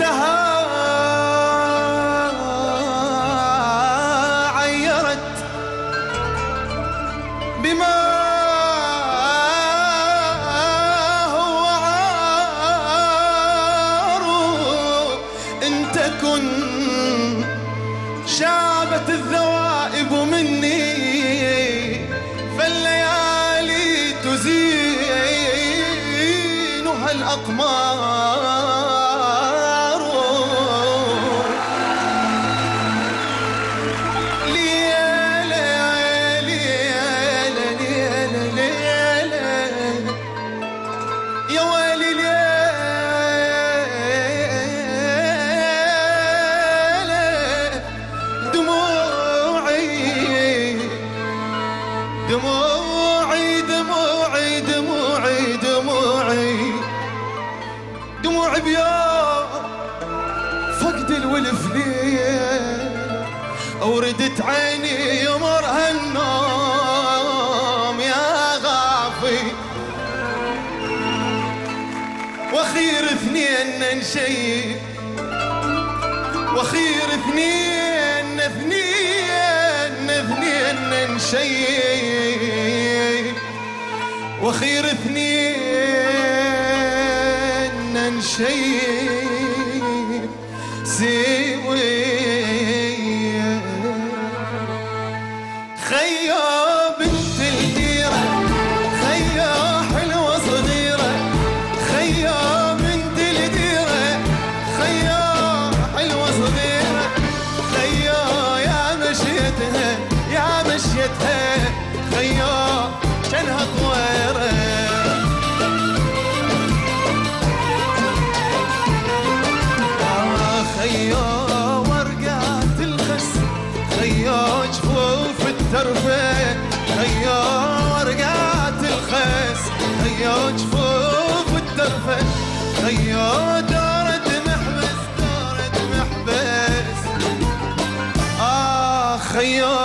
ليتها عيرت بما هو عار. إن تكن شابت الذوائب مني فالليالي تزينها الأقمار. دموعي دموعي دموعي دموعي. دموعي بيا فقد الولف ليه وردت عيني يمرها النوم يا غافي. وأخير اثنين نشيب وأخير اثنين اثنين اثنين نشيب واخير اثنين نشيب سوي خيا بنت الديرة خيا حلوة صغيرة. خيا بنت الديرة خيا حلوة صغيرة. خيا يا مشيتها يا مشيتها. خيا كانها طويرة آه خيا ورقات الخس خيا جفوف خيا ورقات الخس خيا جفوف دارة محبس محبس. آه خيا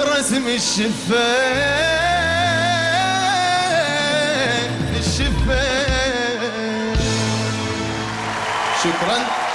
رسم الشفة. شكرا